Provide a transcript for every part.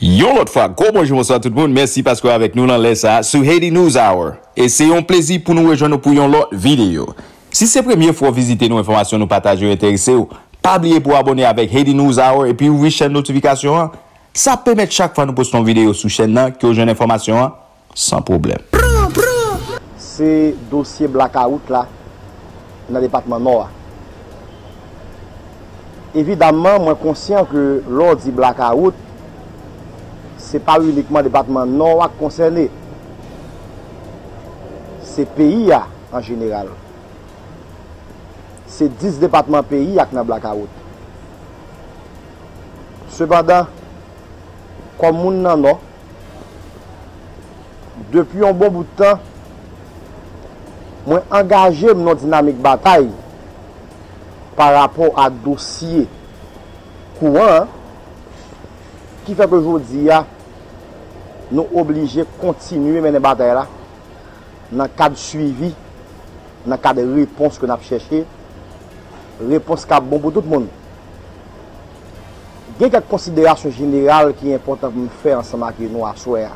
Yon lot fwa, gwo bonjou monsan tout moun, mersi paskwa avek nou nan lesa sou Haiti News Hour. E se yon plezi pou nou rejoin nou pou yon lot video. Si se premye fwa vizite nou informasyon nou pataj yo enterese ou, pabliye pou abone avek Haiti News Hour e pi ou vi chen notifikasyon an, sa pemet chak fwa nou poston video sou chen nan ki ou jen informasyon an, san problem. Se dosye blakaout la, nan depatman nou. Evidaman mwen konsyen ke lor di blakaout, se pa unikman depatman non wak konserne. Se peyi ya an general. Se 10 depatman peyi ak nan blakaout. Sebadan, kom moun nan nou, depi yon bon boutan, mwen angaje mnon dinamik batay par rapport a dosye kouan ki fek oujou diya nou oblije kontinuye menen batay la nan kade suivi, nan kade repons kon ap chèche, repons ka bon pou tout moun. Gen kak konsiderasyon jeneral ki important pou mwen fè ansama ki nou aswe a.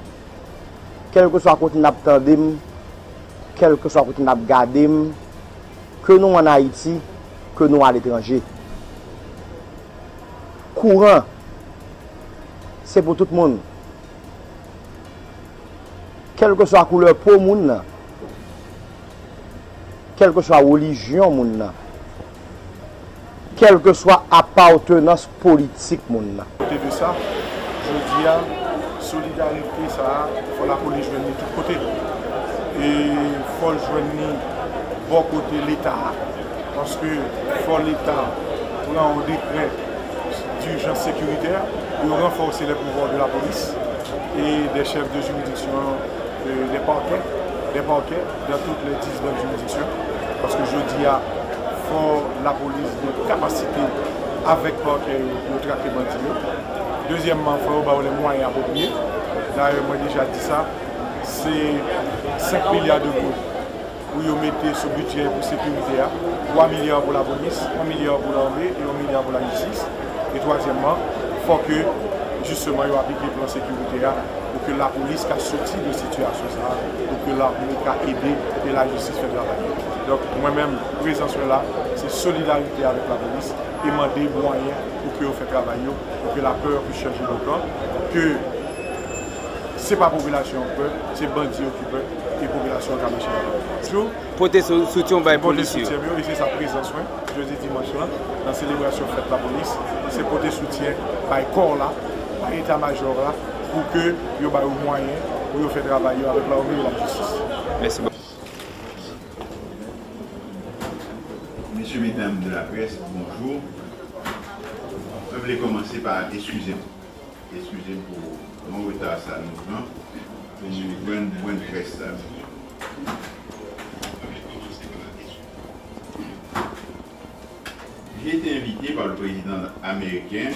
Kelke so akouti nap tandim, kelke so akouti nap gadim, ke nou an Haiti, ke nou an l'étranger. Kouran, se pou tout moun. kelke swa kouleur pou moun nan, kelke swa olijyon moun nan, kelke swa apautenans politik moun nan. Kote de sa, je di a, solidarite sa, fol apou li jwen tout kote. E fol jwenni bon kote l'Etat. Paske fol l'Etat pran ou dekre d'urjans sekuriter ou renforse le pouvoir de la polis et des chefs de juridiction les parquets, les parquets dans toutes les 19 juridictions. Parce que je dis à fort la police de capacité avec parquet pour traquer bandits. Deuxièmement, il faut avoir les moyens appropriés. D'ailleurs, moi déjà dit ça, c'est 5 milliards de d'euros où ils mettez ce budget pour sécurité, 3 milliards pour la police, 1 milliard pour l'armée et 1 milliard pour la justice. Et troisièmement, il faut que justement ils appliquent le plan sécurité pou ke la polis ka soti de situasyon sa, pou ke la polis ka ede e la justis fè gravay. Donk mwen mèm, prezansyon la, se solidarite avèk la polis, emande mwanyen pou ke yo fè gravay yo, pou ke la peur pou chèche yo kan, ke se pa populasyon pe, se bandi yo ki pe, e populasyon ka mèche Sou, Pote soutyon bay polis yo. Pote soutyon yo, e se sa prezansyon, jodi dimansyon la, nan selebrasyon fèt la polis, se pote soutyon bay kor la, bay etat major la, ke yo ba ou mwayen pou yo travay yo avèk la ou la justice. Mèsi mò. Mèsyou mèdame de la presse, bonjour. Je voulais commencer par excuser. Excuser pour mon retard à nous. C'est une bonne, bonne presse. J'ai été invité par le président américain,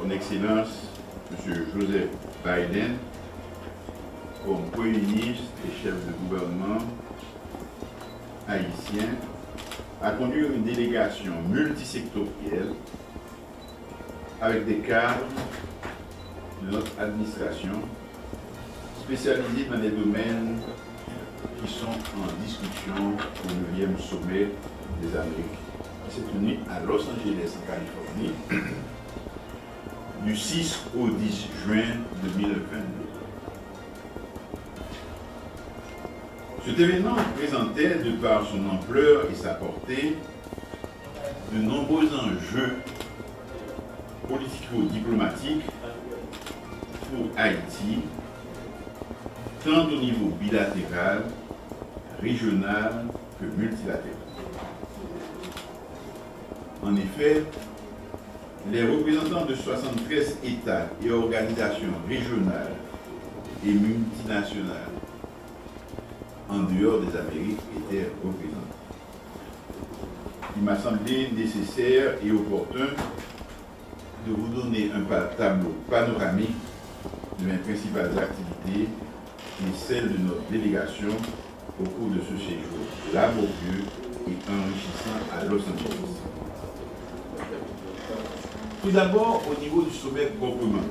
son excellence M. Joseph Biden comme Premier ministre et chef de gouvernement haïtien à conduire une délégation multisectorielle avec des cadres de notre administration spécialisés dans les domaines qui sont en discussion au 9e sommet des Amériques qui s'est tenu à Los Angeles, en Californie, du 6 au 10 juin 2022. Cet événement présentait, de par son ampleur et sa portée, de nombreux enjeux politico-diplomatiques pour Haïti, tant au niveau bilatéral, régional que multilatéral. En effet, les représentants de 73 États et organisations régionales et multinationales en dehors des Amériques étaient représentés. Il m'a semblé nécessaire et opportun de vous donner un tableau panoramique de mes principales activités et celles de notre délégation au cours de ce séjour laborieux et enrichissant à Los Angeles. Tout d'abord, au niveau du sommet proprement.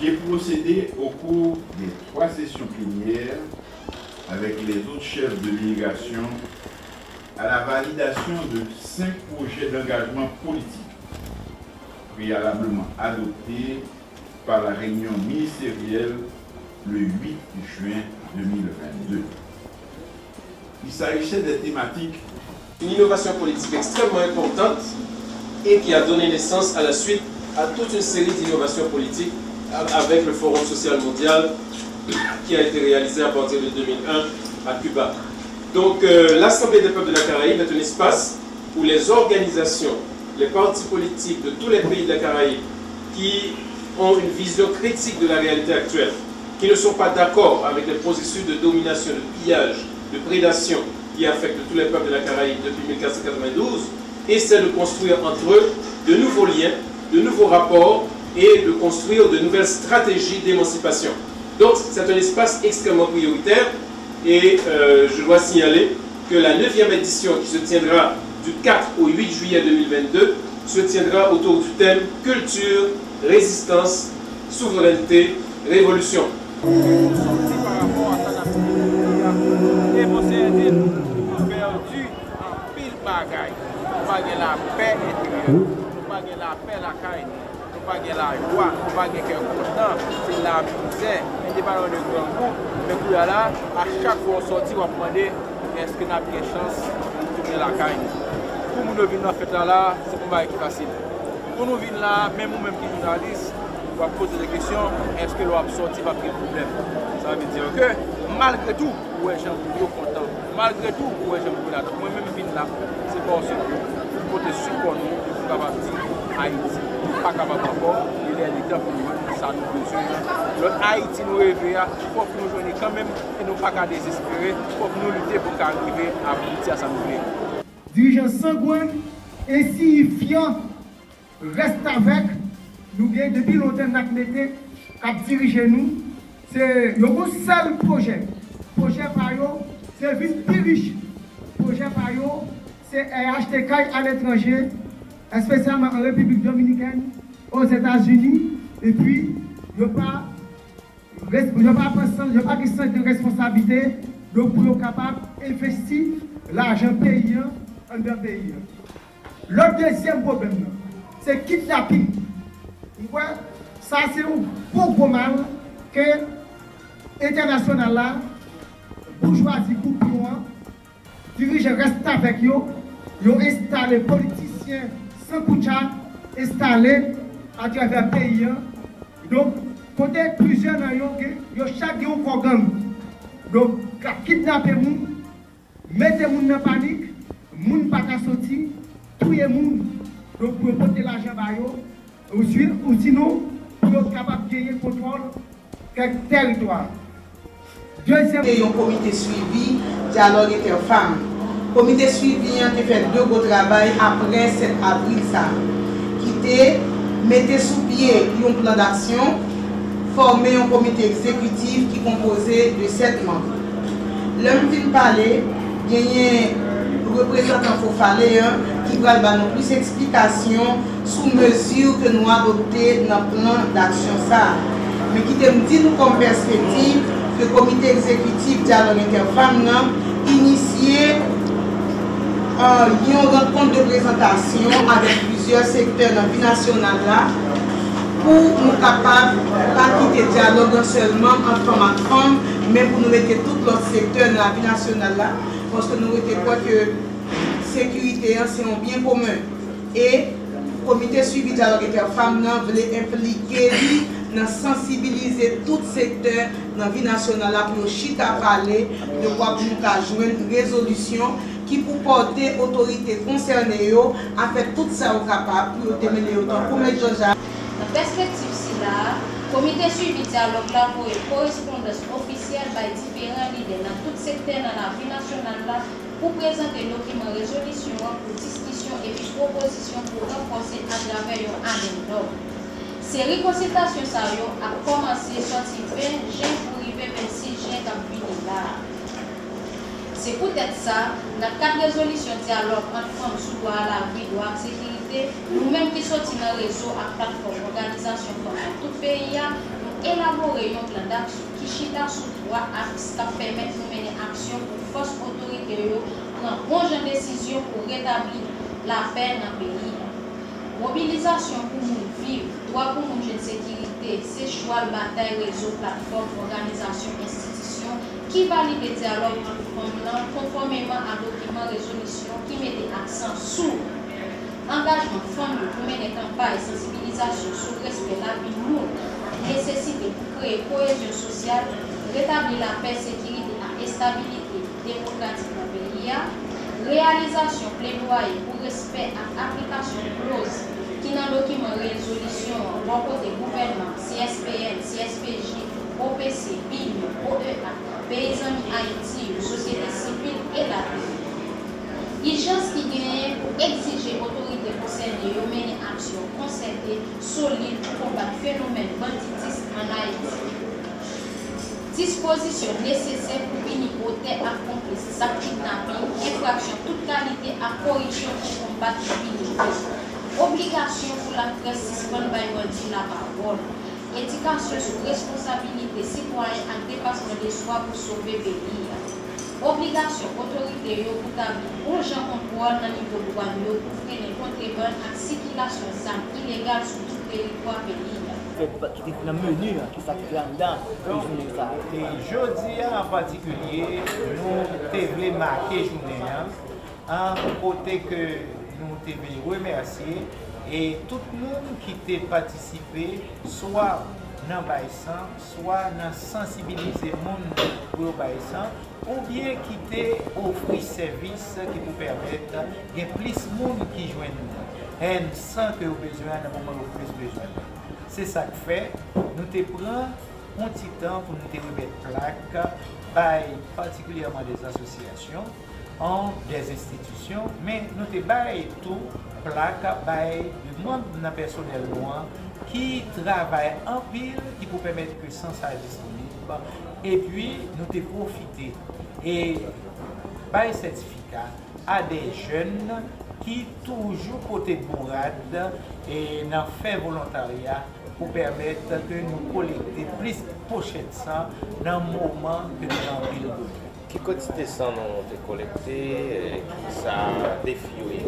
J'ai procédé au cours des trois sessions plénières avec les autres chefs de délégation à la validation de cinq projets d'engagement politique préalablement adoptés par la réunion ministérielle le 8 juin 2022. Il s'agissait des thématiques une innovation politique extrêmement importante et qui a donné naissance à la suite à toute une série d'innovations politiques avec le Forum social mondial qui a été réalisé à partir de 2001 à Cuba. Donc euh, l'Assemblée des peuples de la Caraïbe est un espace où les organisations, les partis politiques de tous les pays de la Caraïbe qui ont une vision critique de la réalité actuelle, qui ne sont pas d'accord avec les processus de domination, de pillage, de prédation qui affectent tous les peuples de la Caraïbe depuis 1492, essaient de construire entre eux de nouveaux liens, de nouveaux rapports et de construire de nouvelles stratégies d'émancipation. Donc c'est un espace extrêmement prioritaire et euh, je dois signaler que la 9e édition qui se tiendra du 4 au 8 juillet 2022 se tiendra autour du thème culture, résistance, souveraineté, révolution. pa gen la pe etre, nou pa gen la pe lakay, nou pa gen la jwa, nou pa gen ken kontan, se la mizè, men de balon de gran kou, men kou ya la, a chak pou an soti wap mwande, eske nan pi gen chans, nou la lakay. Pou moun nou vin nan fèt la la, se pou mba ek fasil. Pou nou vin la, men moun menm ki jounalist, wap pose de kesyon, eske lwa ap soti wap gen problem. Sa vi diyo ke, malgre tou, wè jen pou yo kontan. Malgre tou, wè jen pou yo kontan. Mwen menm vin la, se pou an se pou. kote sukon nou, pou kapap di Haiti. Pa kapap akor, li lè di kap nou, an, sa nou bezwen. Lò Haiti nou revè ya, pou nou jouni kanmèm, e nou pa ka desespere, pou nou lute pou ka arrive a bouti a sa nou vle. Dirijan sangwen, insignifiant, reste avèk, nou gen depi lontèm nak metè, kap dirije nou, se yon kon sel projè, projè pa yo, se servis pi riche, projè pa yo, se e achete kaj an etranjè, espèsyèlman an Republik Dominikèn, os Etats-Unis, epi, yo pa yo pa apresan, yo pa ki sens de responsabilité, yo pou yo kapap investi l'ajan peyyan an der peyyan. Lòk dèsyèm problem nan, se kidnapping. Mwen, sa se ou pou pouman ke internasyonan la bourgeoisie pou pouman dirije resta vek yo, yo installe politisyen Sankoucha installé à travers le pays. Donc, côté plusieurs yo chaque yon programme. Donc, kidnapper moun, mettre moun en panique, moun pas qu'à sortir, tuer moun. Donc, pour porter l'argent par yo, ou pour être capable de gagner contrôle quel territoire. Deuxième, un comité suivi, dialogue inter-femmes. Komite suivi te fè dè go trabay apre 7 avril sa. Ki te mette sou pie yon plan d'aksyon, forme yon komite ekzekwitif ki kompose de 7 man. Lèm fin pale, genyen reprezentant fò fale yon ki pral ban nou plus eksplikasyon sou mezyou ke nou adopte nan plan d'aksyon sa. Men ki te mdi nou kom perspektiv ke komite ekzekwitif dialog interfam nan inisye yon renkonde de prezentasyon avek vizyon sektor nan vi nasyonal la pou nou kapab pa kite diyalog an selman an fom an fom men pou nou mette tout lor sektor nan la vi nasyonal la pwoske nou mette kwa ke sekurite an se yon bien komen e komite suivi diyalog ete fam nan vle implike li nan sensibilize tout sektor nan vi nasyonal la pou nou chita pale de kwa pou nou ka jwen rezolusyon ki pou pote otorite konserne yo a fè tout sa ou kapap pou yo temene yo tan koumen joja. Nan perspektiv si la, komite suivi diyalog la pou e korespondans ofisyel bay diferent lide nan tout sekten nan la vi nasyonal la pou prezante dokiman rezolisyon pou diskisyon epi proposisyon pou renfonse a agrave yo anen do. Se rekonsitasyon sa yo a komanse soti 20 jen pou rive 26 jen kap vini la. Se pou tèt sa, nan kat rezolisyon diyalog an fòm sou do a la vi do ak sekirite, nou menm ki soti nan rezo ak platform organizasyon kon an tout peyi ya, nou elabore yon plan d'aksyon ki chita sou do ak ska fèmèk nou mène aksyon pou fòs otorite yo nan bon jen desisyon pou retabli la fè nan peyi ya. Mobilizasyon pou moun viv, doa pou moun jen sekirite, se chwa l batay rezo platform organizasyon insi. Institisyon ki valide diyalog konformeman a dokiman rezonisyon ki mette aksan sou engajman fondou pou mene kampay sensibilizasyon sou respet la bin moun, nesesite pou kreye koezyon sosyal, retabli la pey sekirite a estabilite demokratik la periya, realizasyon plenwaye pou respet a aplikasyon kloz ki nan dokiman rezonisyon wakote gouvernement, CSPN, CSPJ, OPC, BIM, OEA, peyizan Haiti, sosyete sipil e la. Ijans ki genye pou exije otorite konserne yo meni aksyon konserte solide pou kombat fenomen banditis an Haiti. Dispozisyon nesesè pou binipote akomplis sakit napi, infraksyon tout kalite a korisyon pou kombat binipote. Obligasyon pou la pres sispon bayman di la parol. edikasyon sou responsabilite sitwanyen ak depasman de swa pou sobe bebi ya. Obligasyon otorite yo pou tabi bonjan kontrol nan nivou douan yo pou frene kontreban ak sikilasyon sam ilegal sou tout terikwa bebi ya. Ki nan menu ki sa klan dan, pou jounen sa. E jodi an patikulye, nou te vle make jounen an, an kote ke nou te vle remersye E tout moun ki te patisipe, swa nan baysan, swa nan sensibilize moun pou baysan, ou bien ki te ofri servis ki pou permette gen plis moun ki jwen nou. En san ke ou bezwen nan moun ou plis bezwen. Se sa k fe, nou te pran an ti tan pou nou te remet plak bay partikulyèman des asosyasyon, an des institisyon, men nou te bay tou plak bay de moun nan personel moun ki travay an pil ki pou pèmèt ke san sa disponib e pi nou te profite e bay sertifika a de jen ki toujou kote bourad e nan fe volontaria pou pèmèt ke nou kolekte plis pochet san nan mouman ke nou anpil bourad. Ki kotite san nou te kolekte ki sa defi ou e?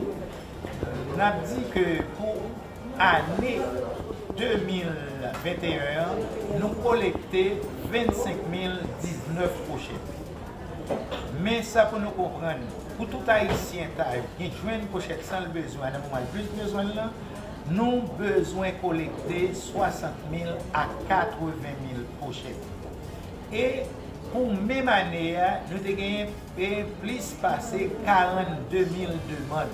nan di ke pou ane 2021, nou kolekte 25.019 pochette. Men sa pou nou kompran, pou tout haisyen ta ki jwen pochette san l bezwen, nan mouman l plus bezwen lan, nou bezwen kolekte 60.000 a 80.000 pochette. E pou mèm ane, nou te genye plis pase 42.000 deman.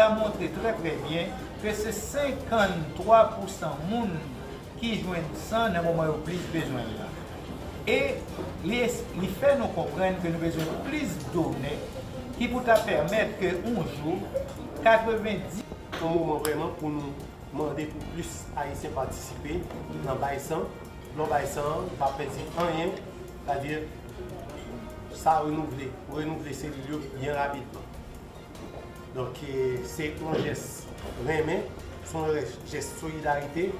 sa montre tre pre bien ke se 53% moun ki jwen san nan mouman yo plis bezwen la. E li, li fè nou kompren ke nou bezwen plis donè ki pou ta permèt ke onjou 90... Son mouman vreman pou nou mande pou plus haïsyen patisipe nan baysan, Non baysan, pa peti anyen, ta dir sa renouvle, renouvle se li yo bien rapidman. Donk se yon jes remen, son jes solidarite,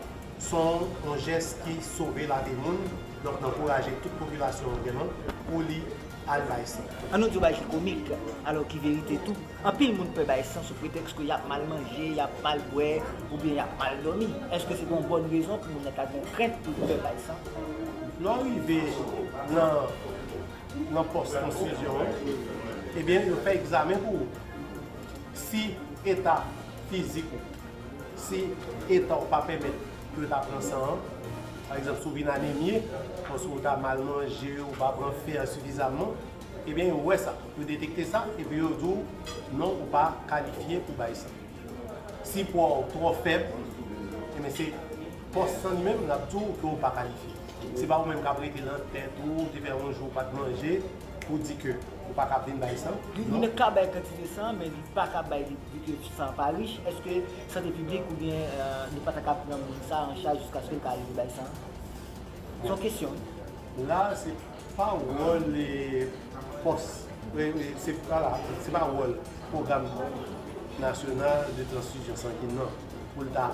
son yon jes ki sove la de moun, donk nan kouraje tout populasyon genman pou li al bay san. An nou di waj komik, alo ki verite tout, an pil moun pe bay san sou preteks ko yap mal manje, yap mal bwe, ou bien yap mal domi. Eske se kon bon rezon pou moun akadon kret pou pe bay san? Non ve nan post-transfusion, ebyen eh yo fè examen pou ou. si etat fizik ou, si etat ou pa pemet ke ta pran san, par exemple sou vin anemye, kon sou ta mal manje ou pa pran fer suffisamment, ebyen eh ou wè sa, ou detekte sa, ebyen eh ou dou non ou pa kalifiye pou bay sa. Si pou eh ou tro feb, ebyen se pos san li men, la tou ou pa kalifiye. Se pa ou men kabre te lan tèt ou, te fè anjou pa te manje, ou di ke ou pa ka vin bay san? Li ne ka bay kantite san, men li pa ka bay san pa riche. Eske sante publik ou bien euh, nou pa ta ka pran moun sa an chay jiska sou ka li bay san? Son bon. kesyon. La, se pa wol le pos. Se pa wol program nasyonal de transfusion sankin nan. Pou lta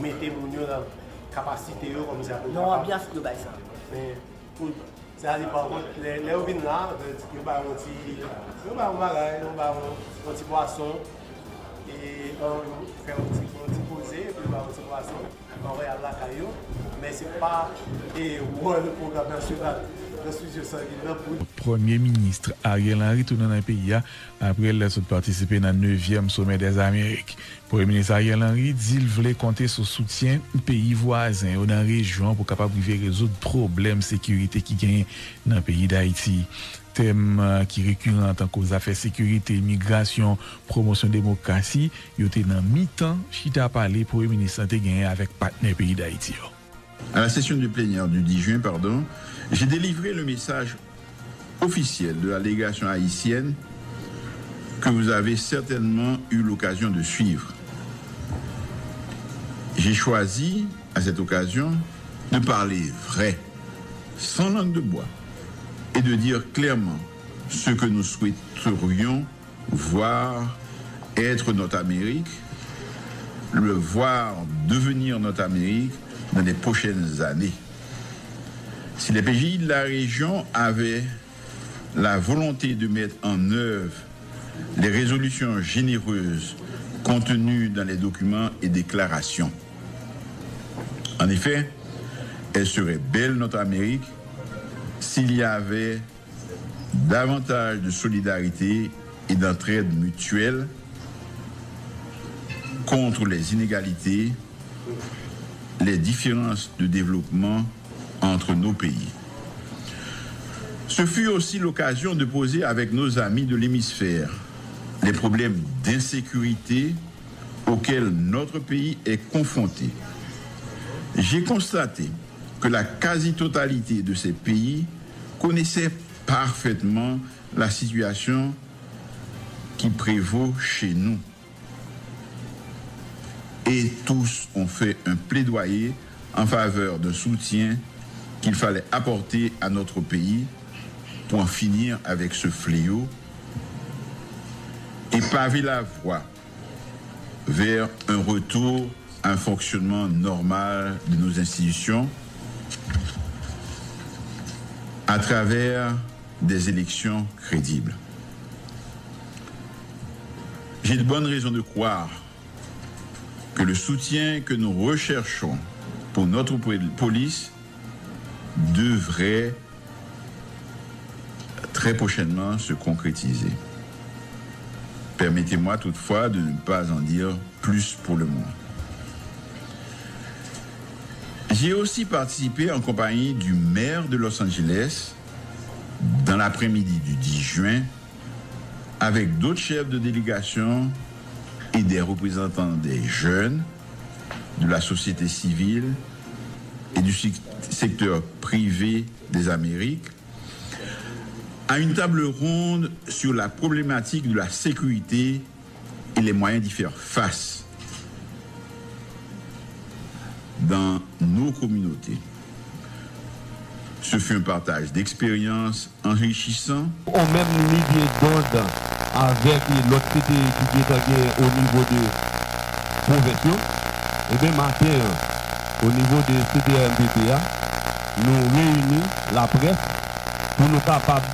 mette moun yo nan kapasite yo kom se apou. Non, an bians kou bay san. Men, pou di par kont, le ou vin la, yo ba yon ti, yo ba yon bagay, yo ba yon ti poason, e an fè yon ti pose, yo ba yon ti poason, an re al la kayo, men se pa e wòl program nasyonal Premier ministre Ariel Henry tounen nan peyi ya apre lè sot partisipe nan 9e sommet des Amerik. Premier ministre Ariel Henry di l vle konte sou soutyen peyi voazen ou nan rejyon pou kapab rive rezout problem sekurite ki genye nan peyi d'Haïti. tem ki euh, rekurant an koz afe sekurite, migrasyon, promosyon demokrasi, yo te nan mi tan chita pale pou e ministrante genye avek patne peyi da iti yo. Oh. À la session du plénière du 10 juin, pardon, j'ai délivré le message officiel de la délégation haïtienne que vous avez certainement eu l'occasion de suivre. J'ai choisi, à cette occasion, de parler vrai, sans langue de bois, et de dire clairement ce que nous souhaiterions voir être notre Amérique, le voir devenir notre Amérique dans les prochaines années. Si les pays de la région avaient la volonté de mettre en œuvre les résolutions généreuses contenues dans les documents et déclarations. En effet, elle serait belle notre Amérique s'il y avait davantage de solidarité et d'entraide mutuelle contre les inégalités, les différences de développement entre nos pays. Ce fut aussi l'occasion de poser avec nos amis de l'hémisphère les problèmes d'insécurité auxquels notre pays est confronté. J'ai constaté que la quasi-totalité de ces pays connaissait parfaitement la situation qui prévaut chez nous. Et tous ont fait un plaidoyer en faveur d'un soutien qu'il fallait apporter à notre pays pour en finir avec ce fléau et paver la voie vers un retour à un fonctionnement normal de nos institutions à travers des élections crédibles. J'ai de bonnes raisons de croire que le soutien que nous recherchons pour notre police devrait très prochainement se concrétiser. Permettez-moi toutefois de ne pas en dire plus pour le moment. J'ai aussi participé en compagnie du maire de Los Angeles dans l'après-midi du 10 juin avec d'autres chefs de délégation et des représentants des jeunes, de la société civile et du secteur privé des Amériques à une table ronde sur la problématique de la sécurité et les moyens d'y faire face dans nos communautés. Ce fut un partage d'expériences enrichissant. On avec l'autre qui était au niveau de profession. Et bien matin, au niveau de CDMBPA, nous réunissons la presse pour nous capables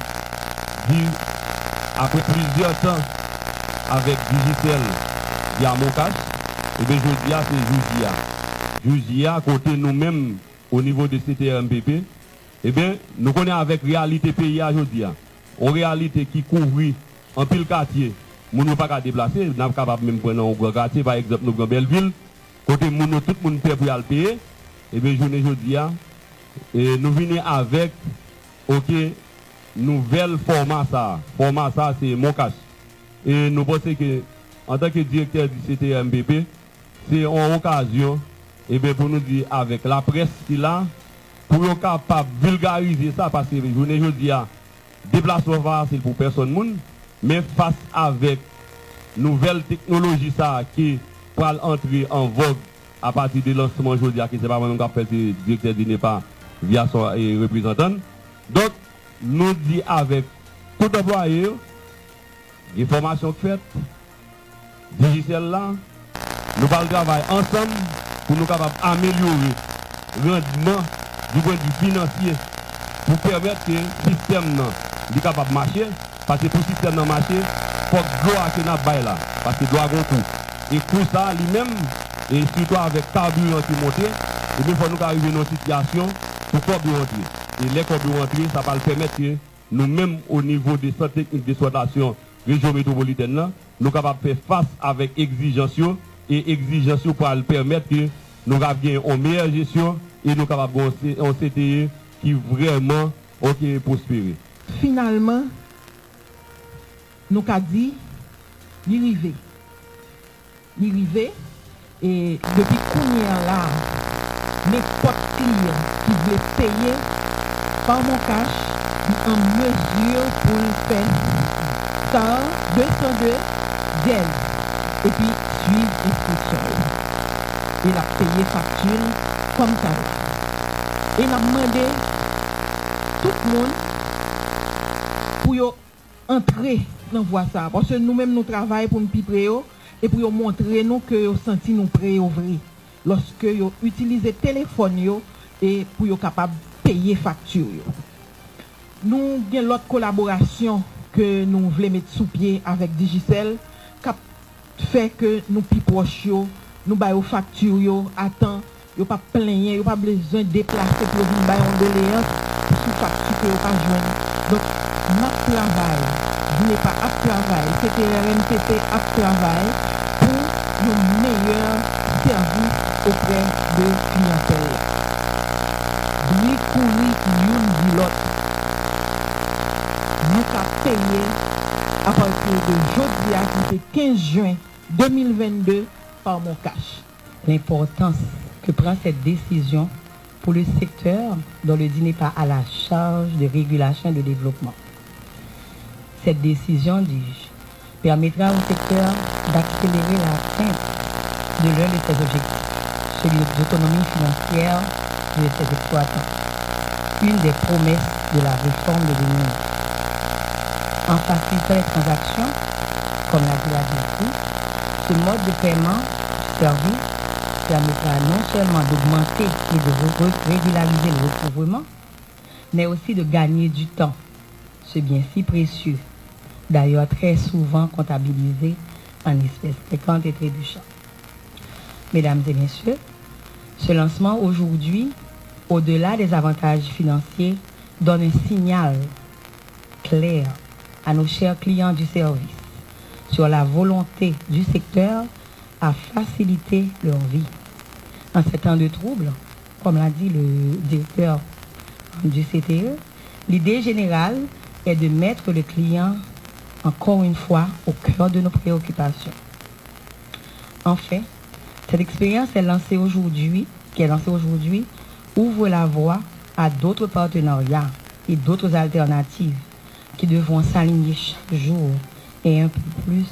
de dire, après plusieurs temps avec Digicel via et bien je dis à c'est Jousia. Jousia, côté nous-mêmes, au niveau de CTMPP, eh bien, nous connaissons avec réalité pays aujourd'hui. Une réalité qui couvre en pile quartier. Nous ne pas qu'à déplacer, nous sommes capables même prendre un grand quartier, par exemple, nous avons Belleville, côté nous, tout le monde peut pour y payer. Eh bien, journée aujourd'hui, et nous venons avec, ok, nouvelle format ça. Format ça, c'est mon cash. Et nous pensons que, en tant que directeur du CTMBP, c'est une occasion, et bien, pour nous dire avec la presse qui là, pour être capable de vulgariser ça, parce que je ne dis pas, déplacement facile pour personne, monde, mais face avec nouvelle technologie ça qui va entrer en vogue à partir du lancement aujourd'hui, qui c'est pas moi-même qui fait le directeur du NEPA via son représentant. Donc, nous dit avec tout employé, des formations faites, Digicel là, nous allons travailler ensemble pour nous capables d'améliorer le rendement du point de vue financier pour permettre que le système soit capable de marcher. Parce que le système de marcher, il faut que gloire que nous là. Parce que avoir un coût. Et pour ça, lui-même, et surtout avec carburant qui monte, et il faut nous arriver dans une situation pour carburant. Et les carburants, ça va permettre que nous-mêmes, au niveau des centres techniques d'exploitation région métropolitaine, là, nous sommes capables de faire face avec exigences et exigences pour permettre que nous avons une meilleure gestion et nous sommes capables un CTE qui vraiment ok prospérer. Finalement, nou ka di, ni rive. Ni rive, e depi kounye la, ne pot kliye ki vle peye par mon kache, ni an mezur pou l'fèl. Sa, 202, dièl. E pi, suiv instruksyon. E la peye faktil, kom sa wè. E la mwende, tout moun, pou yo antre nan vwa sa. Pwase nou menm nou travay pou mpi preyo, e pou yo montre nou ke yo senti nou preyo vre. Lorske yo utilize telefon yo, e pou yo kapab peye faktur yo. Nou gen lot kolaborasyon ke nou vle met sou pie avèk Digicel, kap fè ke nou pi proch yo, nou bayo faktur yo, atan, yo pa plenyen, yo pa blezon deplase pou yo vin bayon de leyon, sou faktur yo pa jwen. Donk, mak travay, je n'ai pas à travail, RNPP à travail pour un meilleur service auprès de clientèle. Courir l'une de l'autre nous avons payé à partir de jeudi à 15 juin 2022 par mon cash. L'importance que prend cette décision pour le secteur dont le dîner pas à la charge de régulation et de développement. Cette décision, dis-je, permettra au secteur d'accélérer l'atteinte de l'un de ses objectifs, celui de l'autonomie financière de ses exploitants. Une des promesses de la réforme de l'Union en facilitant les transactions, comme l'a dit la ce mode de paiement service permettra non seulement d'augmenter et de régulariser le recouvrement, mais aussi de gagner du temps, ce bien si précieux, d'ailleurs très souvent comptabilisé en espèces fréquentes et trébuchantes. Mesdames et messieurs, ce lancement aujourd'hui, au-delà des avantages financiers, donne un signal clair à nos chers clients du service sur la volonté du secteur à faciliter leur vie. En ces temps de trouble, comme l'a dit le directeur du CTE, l'idée générale est de mettre le client encore une fois au cœur de nos préoccupations. En fait, cette expérience est lancée aujourd'hui, qui est lancée aujourd'hui, ouvre la voie à d'autres partenariats et d'autres alternatives qui devront s'aligner chaque jour et un peu plus,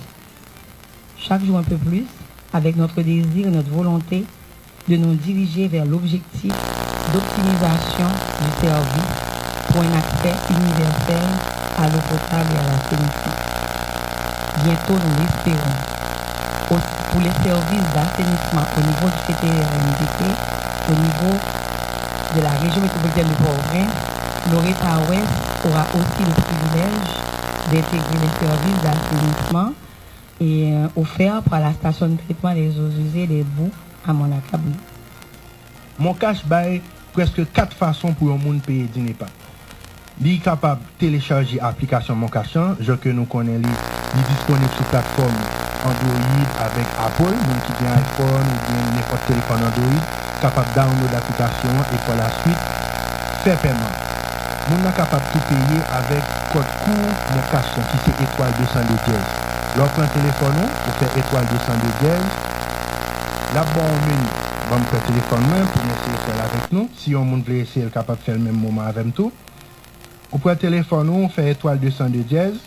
chaque jour un peu plus, avec notre désir et notre volonté de nous diriger vers l'objectif d'optimisation du service pour un accès universel à l'eau potable et à l'assainissement. Bientôt, nous l'espérons. Pour les services d'assainissement au niveau du CTRNDP, au niveau de la région métropolitaine de Port-au-Prince, Loretta West aura aussi le privilège d'intégrer les services d'assainissement et euh, offert par la station de traitement des eaux usées des bouts à Monacabou. Mon cash bail presque quatre façons pour un monde payer pas. Il est capable de télécharger l'application Mon Cash, je que nous connaissons, il est disponible sur plateforme Android avec Apple, même qui un iPhone ou bien n'importe téléphone Android, capable de download l'application et par la suite faire paiement. Moun nan kapap tout peye avèk kod kou moun kasyon ki se etwal 200 de dièz. Lò pren telefon nou, ou fe etwal 200 de dièz. La bon meni, bon pre telefon mwen pou mwen se esel avèk nou. Si yon moun vle esel kapap fè l mèm mouman avèm tou. Ou pre telefon nou, ou fe etwal 200 de dièz.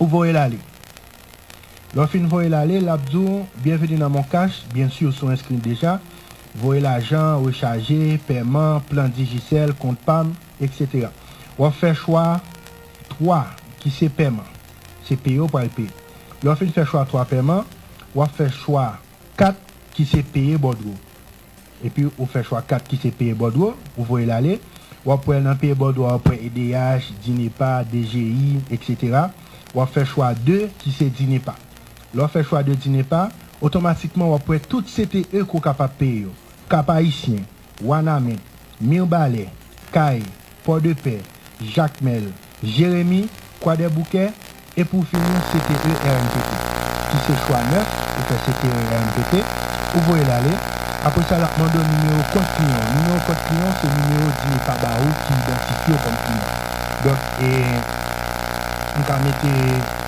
Ou voye lalè. Lò fin voye lalè, labdou, bienveni nan moun kash, bien si ou sou inskrin deja. Voye l'ajan, rechaje, pèman, plan digicel, kont pam, etc. Ou fè chwa 3 ki se pèman. Se peyo pou al pey. Lò fè chwa 3 pèman, wap fè chwa 4 ki se peye bodro. E pi ou fè chwa 4 ki se peye bodro, ou voye l'ale, wap wè nan peye bodro wap wè EDH, DINEPA, DGI, etc. wap fè chwa 2 ki se dine pa. Lò fè chwa 2 dine pa, otomatikman wap wè tout CTE ko kapap pe yo. Kapa Isyen, Wanamen, Mirbale, Kaye, Pordepe, Jacmel, Jeremie, Kwade Bouke, e pou finin CTE RMPT. Ki se chwa 9, ou fè CTE RMPT, ou voye lale, apre sa lak mando numero kont kliyon. Numero kont kliyon se numero dine pa ba ou ki identifiyo kont kliyon. Dok, e... on va mettre,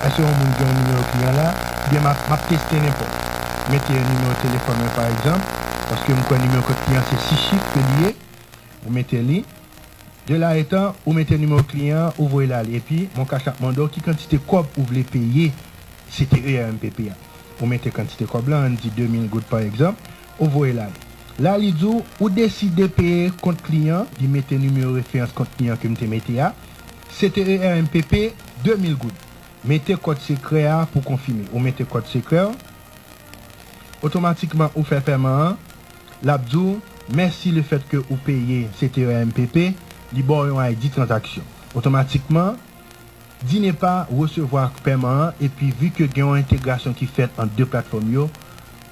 est-ce qu'on a un numéro client là, bien, m'a testé n'importe. Mettez un numéro de téléphone par exemple, parce que mon numéro code client c'est 6 chiffres liés. Vous mettez. De là étant, vous mettez le numéro client, vous là. Et puis, mon cachet mando, qui quantité cob vous voulez payer, c'était ERMPP. Vous mettez quantité cob là, on dit 2000 gouttes par exemple, vous voyez là. Là, il dit, vous décidez de payer compte client, vous mettez numéro référence compte client que vous mettez. C'était ERMPP 2000 gouttes. Mettez code secret pour confirmer. Vous mettez code secret. Automatiquement, vous faites paiement. L'abdou, merci le fait que vous payez CTE-MPP, li bon yon ID transaction. Automatiquement, di n'est pas recevoir paiement et puis vu que y a une intégration qui fait en deux plateformes yo,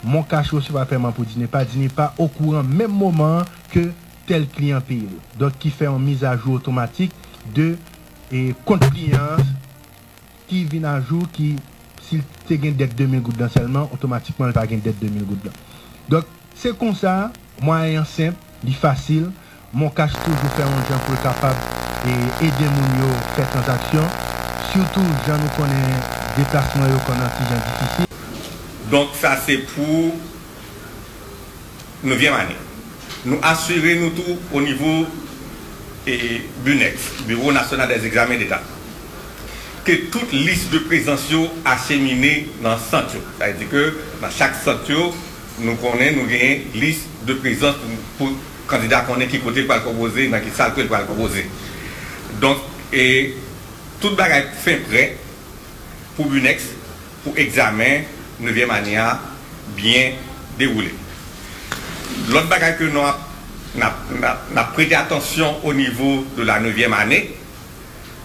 mon cash recevoir paiement pour di n'est pas, di n'est pas au courant même moment que tel client paye. Donc qui fait une mise à jour automatique de e kont kliyan ki vin anjou ki sil te gen det 2000 gout dan selman, otomatikman l pa gen det 2000 gout dan. Dok, se kon sa, mwen yon semp, li fasil, mwen kache toujou fè yon jan pou kapab e ede moun yo fè transaksyon, surtout jan nou konen deplasman yo konen ti jan difisil. Donk sa se pou nou vye mani. Nou asyre nou tou o nivou et BUNEX, Bureau national des examens d'État, que toute liste de présence acheminée dans le centre. C'est-à-dire que dans chaque centre, nous connaissons, nous une liste de présence pour, pour candidats qu'on est qui côté pour le composer, dans qui salle pour le composer. Donc, et tout le bagage fait prêt pour Bunex, pour examen 9e année bien déroulé. L'autre bagage que nous avons n'a prêté attention au niveau de la 9e année.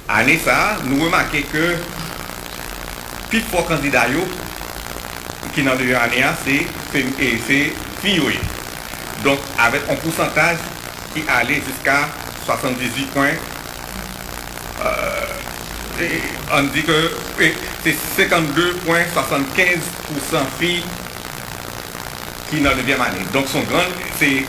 Année ça, nous remarquons que plus fort candidat qui dans la 9e année, c'est Fioui. Donc, avec un pourcentage qui allait jusqu'à 78 points, euh, et on dit que c'est 52,75% filles qui dans la 9e année. Donc, son grand, c'est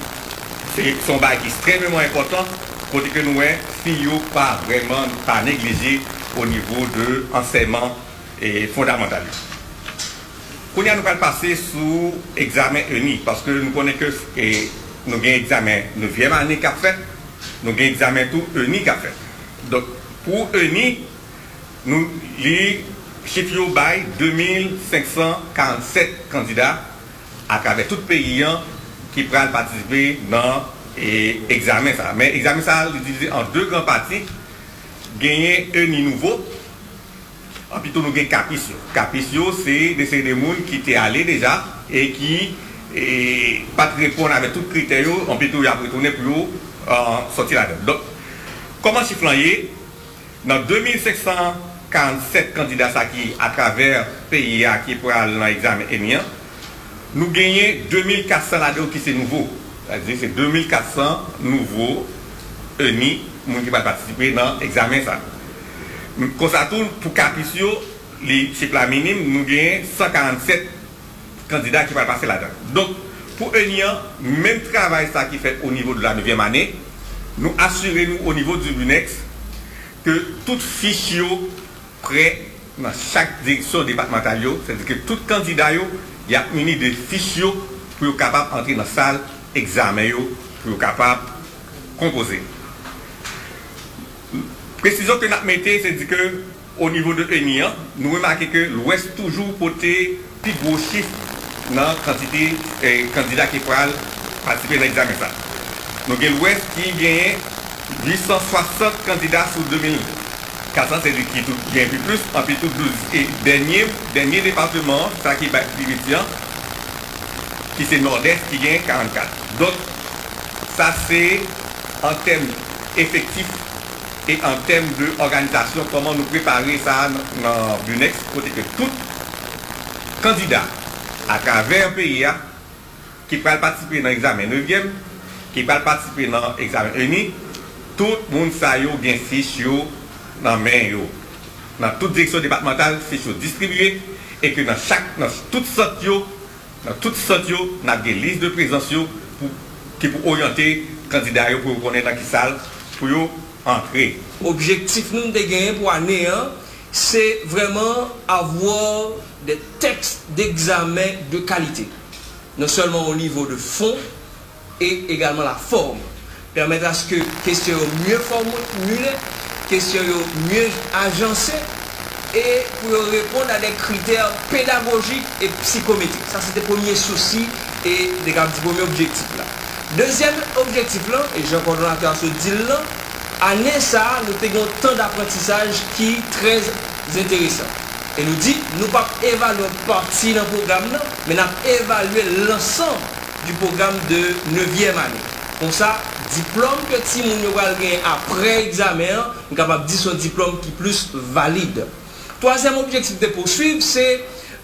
se son bag ekstremement important kote ke nou en si yo pa vreman pa neglije o nivou de anseyman fondamental. Koun ya nou kal pase sou examen unik, paske nou konen ke nou gen examen 9e ane kap fet, nou gen examen tou unik kap fet. Donk pou unik, nou li chif yo bay 2547 kandida ak ave tout peyi an ki pral patisipe nan e, examen sa. Men examen sa li divize an 2 gran pati, genye e ni nouvo, an pito nou gen kapisyo. Kapisyo se de se de moun ki te ale deja, e ki pati repon ave tout kriteryo, an pito ya pretounen pou yo an soti la den. Don, koman chiflan ye, nan 2547 kandida sa ki a traver PIA ki pral nan examen enyan, nous gagnons 2400 là-dedans qui c'est nouveau. C'est-à-dire c'est 2400 nouveaux ENI qui va participer dans l'examen ça. Comme ça tourne, pour Capicio, c'est la minime, nous gagnons 147 candidats qui vont passer là-dedans. Donc, pour ENI, même travail ça qui fait au niveau de la 9e année, nous assurons nous au niveau du LUNEX que toute fiche prêt dans chaque direction départementale, c'est-à-dire que tout candidat ya muni de fish yo pou yo kapap antre nan sal examen yo pou yo kapap kompoze. Presisyon ke nap mette, se di ke o nivou de ENIAN, nou remake ke l'Ouest toujou pote pi gwo chif nan kantite eh, kandida ki pral patipe nan examen sa. Nou gen l'Ouest ki genye 860 kandida sou 2000. 400 se li ki tout gen pi plus, an pi tout 12. E denye, denye departement, sa ki bak privitian, ki se nord-est ki gen 44. Dok, sa se an tem efektif e an tem de organizasyon, koman nou prepare sa nan Bunex, kote ke tout kandida akave an PIA ki pral patisipe nan examen 9e, ki pral patisipe nan examen 1e, tout moun sa yo gen 6 yo dans main dans toute direction départementale fiche distribuée et que dans chaque dans toute sorte dans toute sorte on a des listes de présence pour qui pour orienter candidat pour connaître dans qui salle pour entrer. Objectif nous de gagner pour année c'est vraiment avoir des textes d'examen de qualité. Non seulement au niveau de fond et également la forme. Permettre à ce que questions mieux formulées, questions mieux agencées et pour répondre à des critères pédagogiques et psychométriques. Ça, c'était le premier souci et des premiers objectifs là. Deuxième objectif là, et j'ai encore à ce deal année ça, nous avons temps d'apprentissage qui est très intéressant. Et nous dit, nous ne pas évaluer partie d'un programme, mais nous évaluer l'ensemble du programme de 9e année. Comme ça, diplom ke ti moun yo wal gen apre examen, nou kapap di son diplom ki plus valide. Toazem objektif de poursuiv, se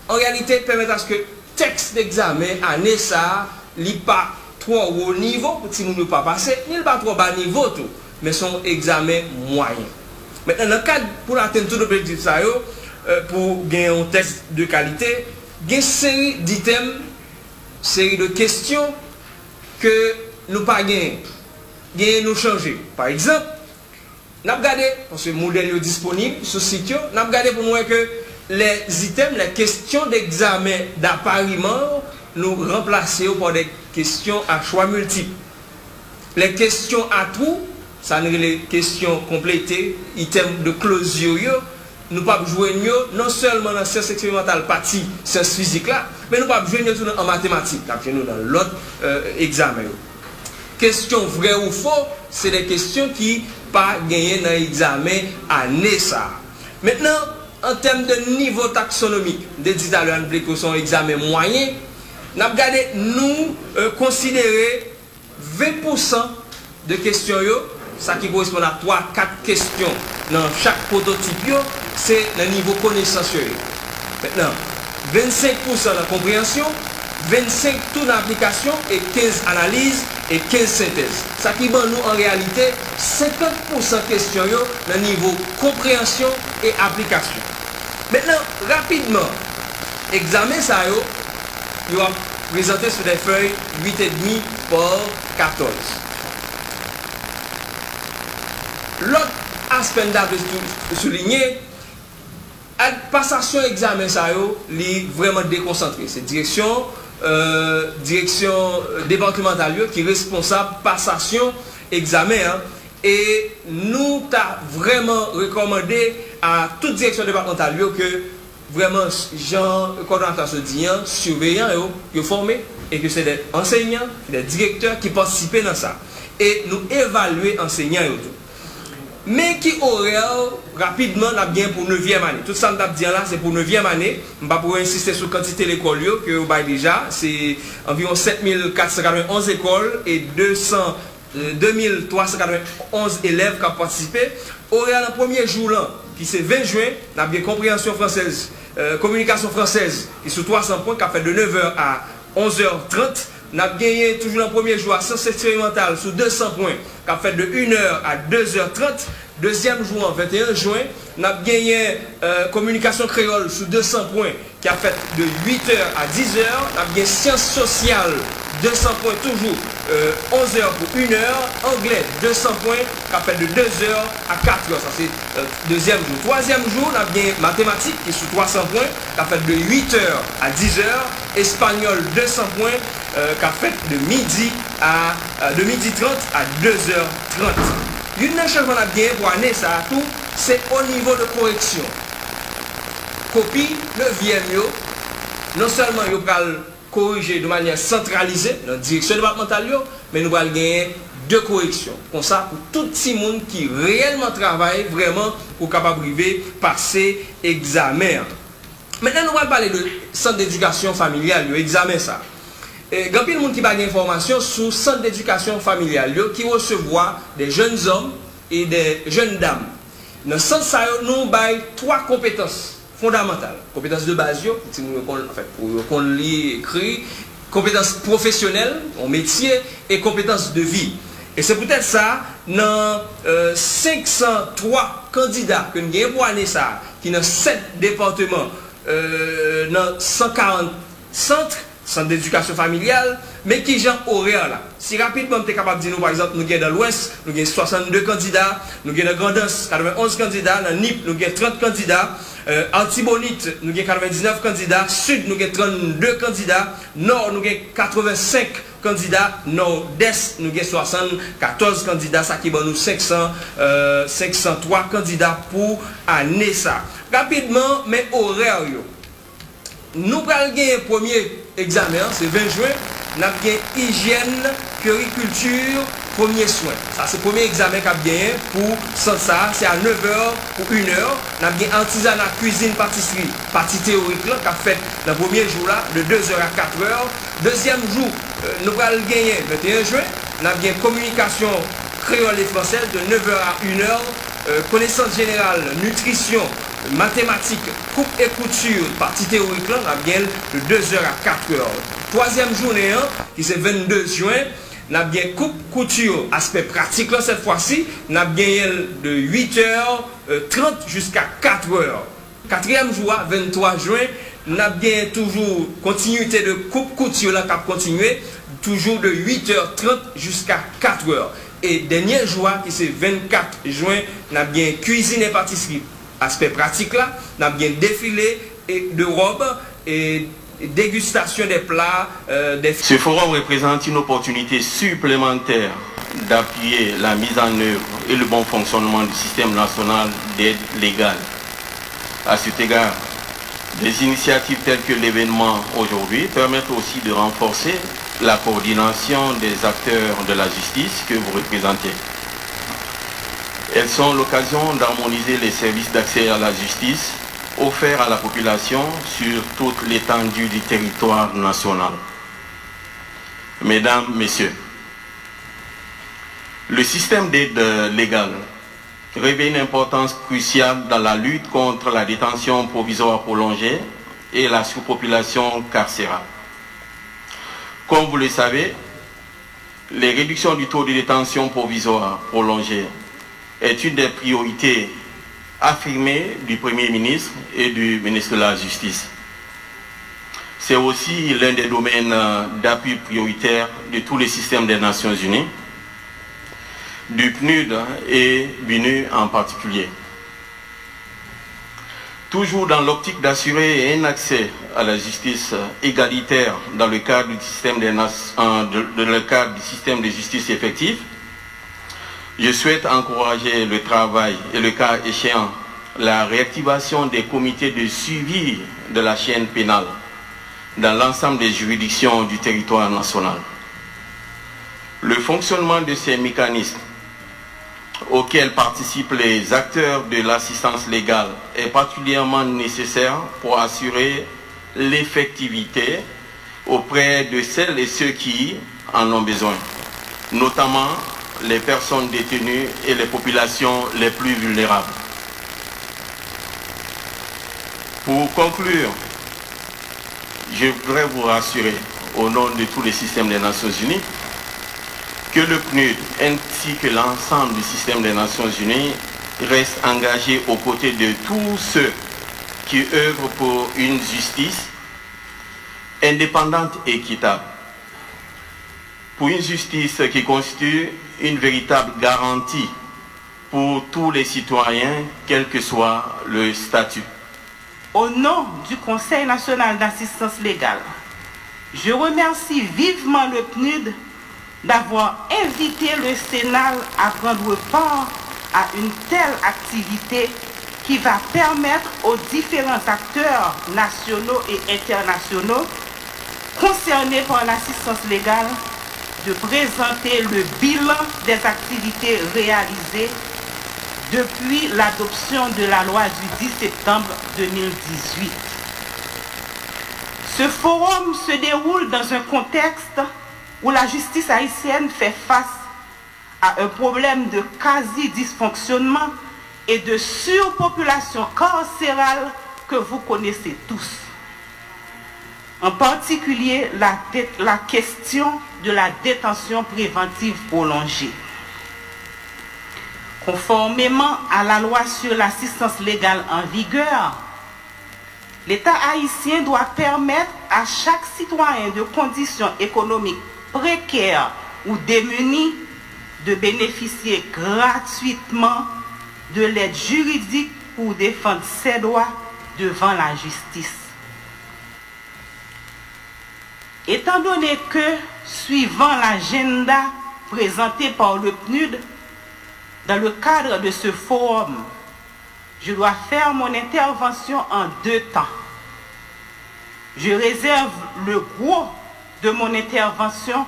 en realite permet aske tekst d'examen ane sa li pa tro ou nivou pou ti moun yo pa pase, ni li pa tro ba nivou tou, men son examen mwayen. Mèten nan kad pou l'aten tout objektif sa yo, euh, pou gen yon test de kalite, gen seri d'item, seri de kestyon ke nou pa gen gen nou chanje. Par exemple, nap gade, pwase model yo disponib sou sit yo, nap gade pou mwen ke les item, la kestyon de examen d'apariman nou remplase yo pou de kestyon a chwa multip. Le kestyon a trou, sa nou le kestyon komplete, item de klosyo yo, Nou pa pou jwen yo, non selman nan sens eksperimental pati, sens fizik la, men nou pa pou jwen yo tout nan an matematik, tak jen nou nan lot euh, examen yo. Kestyon vre ou fo, se de kestyon ki pa genyen nan examen ane sa. Mètnen, an tem de nivou taksonomik, de di talon ple ko son examen mwanyen, nan ap gade nou euh, konsidere 20% de kestyon yo, sa ki korespon a 3-4 kestyon nan chak prototip yo, se nan nivou konesansyo yo. Mètnen, 25% nan kompryansyon, 25 tou nan aplikasyon e 15 analize e 15 sentez. Sa ki ban nou an realite 50% kestyon yo nan nivou komprehansyon e aplikasyon. Mètnen, rapidman, examen sa yo, yo ap prezante sou de fey 8,5 por 14. Lot aspen da de soulinye, ak pasasyon examen sa yo, li vreman dekonsantre. Se direksyon, euh, direksyon departemental yo ki responsab pasasyon examen. E nou ta vreman rekomande a tout direksyon departemental yo ke vreman jan kondantan se diyan, surveyan yo, yo formé, e ke se de enseignant, de direkteur ki pasipe nan sa. E nou evalue enseignant yo tou. Men ki orel rapidman nap gen pou 9e ane. Tout sa mdap diyan la se pou 9e ane. Mba pou insiste sou kantite l'ekol yo ki yo bay deja. Se environ 7491 ekol e 2391 elev kap patisipe. Orel an premier jou lan ki se 20 juen nap gen komprensyon fransez. Euh, Komunikasyon fransez ki sou 300 pon kap fe de 9h a 11h30. Nous avons gagné toujours le premier jour à sciences expérimentales sous 200 points, qui a fait de 1h à 2h30. Deuxième jour, en 21 juin, nous avons gagné euh, communication créole sous 200 points, qui a fait de 8h à 10h. Nous avons gagné sciences sociales 200 points toujours, 11 euh, pour 1 h Anglais, 200 points, qui fait de 2 h à 4 h Ça, c'est euh, deuxième jour. Troisième jour, on a bien mathématiques, qui est sous 300 points, qui fait de 8 h à 10 h Espagnol, 200 points, euh, qui fait de midi, à, de midi 30 à 2 Yon nan chanjman ap genye pou ane sa atou, se o nivou de koreksyon. Kopi, le VM yo, non selman yo pral korije de manye sentralize, nan direksyon departemental yo, men nou pral genye de koreksyon. Kon sa pou tout si moun ki reyelman travaye vreman pou kapabrive pase examen. Menen nou pral pale de san d'edukasyon familial yo, examen sa. E, Gampil moun ki bagye informasyon sou sante d'edukasyon familial yo ki wosevoa de jen zom e de jen dam. Nan sante sa yo nou baye 3 kompetans fondamental. Kompetans de baz yo, ti moun yo kon, en fait, kon li kri, kompetans profesyonel, ou metye, e kompetans de vi. E se pou tèt sa nan euh, 503 kandida ke nou gen pou ane sa ki nan 7 departement euh, nan 140 centre, centre d'éducation familiale, mais qui genre horaire là. Si rapidement tu es capable de dire nous par exemple nous avons dans l'ouest, nous avons 62 candidats, nous avons dans Grandance 91 candidats, dans Nip nous avons 30 candidats, euh, Antibonite nous avons 99 candidats, Sud nous avons 32 candidats, Nord nous avons 85 candidats, Nord-Est nous avons 74 candidats, ça qui nous 500 euh, 503 candidats pour année ça. Rapidement mais horaire yo. Nou pral gen premier examen, se 20 juen, nap gen hygiene, puriculture, premier soin. Sa se premier examen kap gen pou san sa, se a 9h ou 1h, nap gen antizana, cuisine, patisserie, pati teorik la, kap fet nan premier jou la, de 2h a 4h. Dezyem jou, nou pral gen 21 juen, nap gen komunikasyon kreol et fransel, de 9h a 1h, konesans general, nutrisyon, matematik, koup et kouture, pati teorik la, nap gen de 2h a 4h. Toazyem jounen an, ki se 22 juen, nap gen koup kouture, aspek pratik la set fwa si, nap gen yel de 8h30 jiska 4h. Katryem joua, 23 juen, nap gen toujou kontinuité de koup kouture la kap kontinué, toujou de 8h30 jiska 4h. E denye joua, ki se 24 juen, nap gen kuisine patisserie, aspek pratik la, nap gen defile de robe, et dégustation des plats. Euh. Ce forum représente une opportunité supplémentaire d'appuyer la mise en œuvre et le bon fonctionnement du système national d'aide légale. À cet égard, des initiatives telles que l'événement aujourd'hui permettent aussi de renforcer la coordination des acteurs de la justice que vous représentez. Elles sont l'occasion d'harmoniser les services d'accès à la justice offert à la population sur toute l'étendue du territoire national. Mesdames, Messieurs, le système d'aide légale revêt une importance cruciale dans la lutte contre la détention provisoire prolongée et la sous-population carcérale. Comme vous le savez, les réductions du taux de détention provisoire prolongée est une des priorités affirmé du Premier ministre et du ministre de la Justice. C'est aussi l'un des domaines d'appui prioritaire de tous les systèmes des Nations Unies, du PNUD et BINU en particulier. Toujours dans l'optique d'assurer un accès à la justice égalitaire dans le cadre du système, des, de, le cadre du système de justice effective, je souhaite encourager le travail et le cas échéant la réactivation des comités de suivi de la chaîne pénale dans l'ensemble des juridictions du territoire national. Le fonctionnement de ces mécanismes auxquels participent les acteurs de l'assistance légale est particulièrement nécessaire pour assurer l'effectivité auprès de celles et ceux qui en ont besoin, notamment les personnes détenues et les populations les plus vulnérables. Pour conclure, je voudrais vous rassurer au nom de tous les systèmes des Nations Unies que le PNUD ainsi que l'ensemble du système des Nations Unies reste engagé aux côtés de tous ceux qui œuvrent pour une justice indépendante et équitable. Pour une justice qui constitue une véritable garantie pour tous les citoyens, quel que soit le statut. Au nom du Conseil national d'assistance légale, je remercie vivement le PNUD d'avoir invité le Sénat à prendre part à une telle activité qui va permettre aux différents acteurs nationaux et internationaux concernés par l'assistance légale de présenter le bilan des activités réalisées depuis l'adoption de la loi du 10 septembre 2018. Ce forum se déroule dans un contexte où la justice haïtienne fait face à un problème de quasi-dysfonctionnement et de surpopulation carcérale que vous connaissez tous. En particulier la, question de la détention préventive prolongée. Conformément à la loi sur l'assistance légale en vigueur, l'État haïtien doit permettre à chaque citoyen de conditions économiques précaires ou démunies de bénéficier gratuitement de l'aide juridique pour défendre ses droits devant la justice. Étant donné que, suivant l'agenda présenté par le PNUD, dans le cadre de ce forum, je dois faire mon intervention en deux temps. Je réserve le gros de mon intervention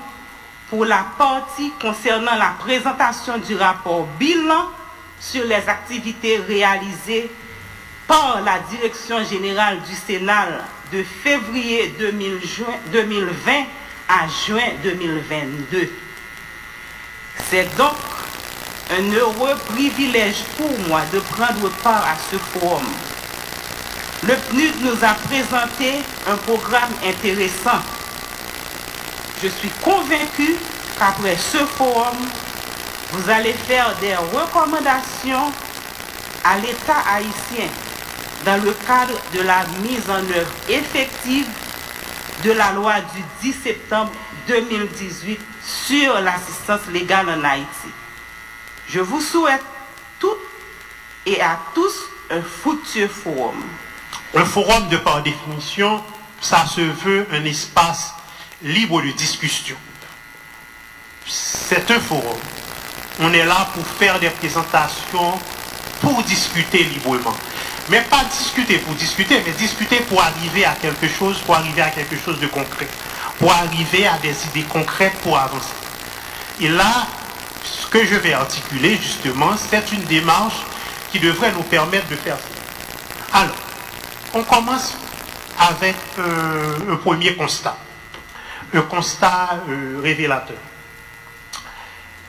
pour la partie concernant la présentation du rapport bilan sur les activités réalisées par la Direction générale du Sénat de février 2020 à juin 2022. C'est donc un heureux privilège pour moi de prendre part à ce forum. Le PNUD nous a présenté un programme intéressant. Je suis convaincu qu'après ce forum, vous allez faire des recommandations à l'État haïtien dans le cadre de la mise en œuvre effective de la loi du 10 septembre 2018 sur l'assistance légale en Haïti. Je vous souhaite toutes et à tous un futur forum. Un forum, de par définition, ça se veut un espace libre de discussion. C'est un forum. On est là pour faire des présentations, pour discuter librement. Mais pas discuter pour discuter, mais discuter pour arriver à quelque chose, pour arriver à quelque chose de concret, pour arriver à des idées concrètes pour avancer. Et là, ce que je vais articuler justement, c'est une démarche qui devrait nous permettre de faire ça. Alors, on commence avec euh, un premier constat, un constat euh, révélateur.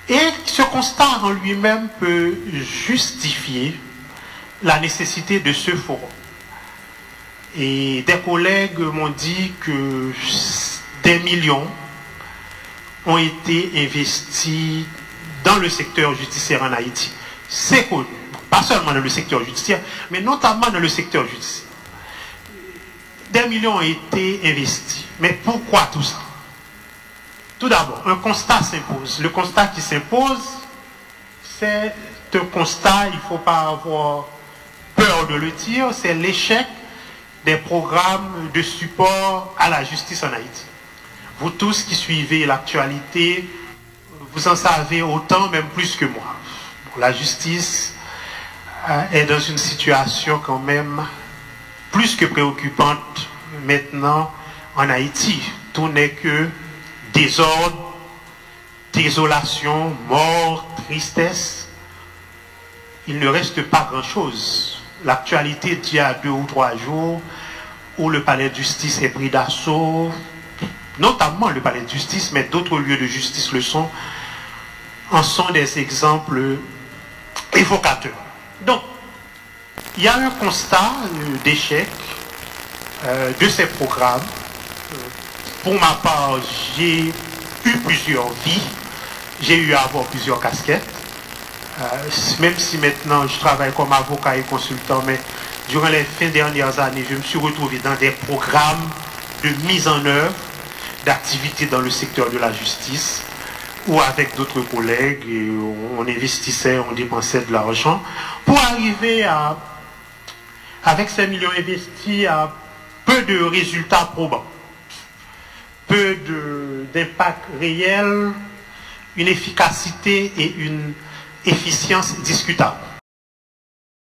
Et ce constat en lui-même peut justifier la nécessité de ce forum. Et des collègues m'ont dit que des millions ont été investis dans le secteur judiciaire en Haïti. C'est connu. Pas seulement dans le secteur judiciaire, mais notamment dans le secteur judiciaire. Des millions ont été investis. Mais pourquoi tout ça? Tout d'abord, un constat s'impose. Le constat qui s'impose, c'est un constat, il ne faut pas avoir peur de le dire, c'est l'échec des programmes de support à la justice en Haïti. Vous tous qui suivez l'actualité, vous en savez autant, même plus que moi. La justice euh, est dans une situation quand même plus que préoccupante maintenant en Haïti. Tout n'est que désordre, désolation, mort, tristesse. Il ne reste pas grand-chose. L'actualité d'il y a deux ou trois jours, où le palais de justice est pris d'assaut, notamment le palais de justice, mais d'autres lieux de justice le sont, en sont des exemples évocateurs. Donc, il y a un constat d'échec euh, de ces programmes. Euh, pour ma part, j'ai eu plusieurs vies, j'ai eu à avoir plusieurs casquettes. Euh, même si maintenant je travaille comme avocat et consultant, mais durant les fins dernières années, je me suis retrouvé dans des programmes de mise en œuvre d'activités dans le secteur de la justice ou avec d'autres collègues on investissait, on dépensait de l'argent pour arriver à, avec ces millions investis, à peu de résultats probants, peu d'impact réel, une efficacité et une efficience discutable.